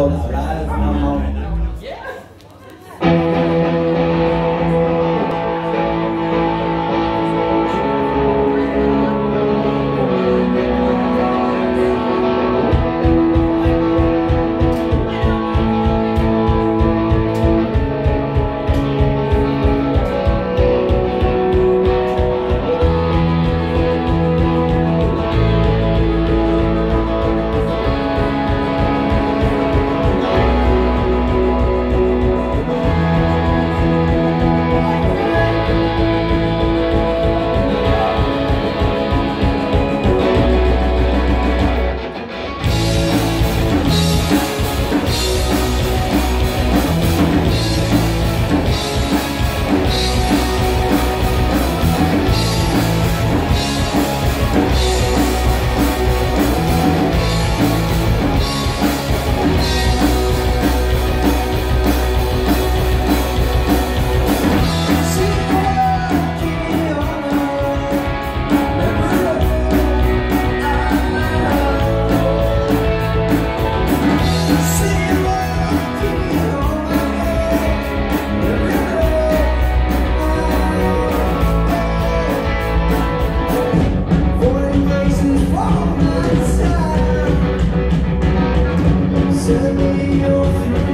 Send me your friend